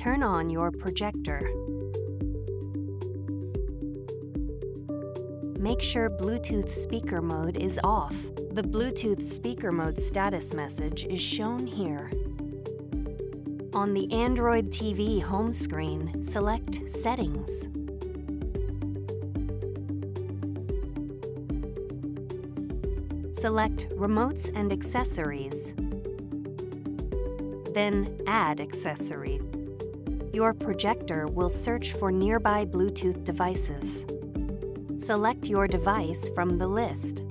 Turn on your projector. Make sure Bluetooth speaker mode is off. The Bluetooth speaker mode status message is shown here. On the Android TV home screen, select Settings. Select Remotes and Accessories. Then Add Accessory. Your projector will search for nearby Bluetooth devices. Select your device from the list.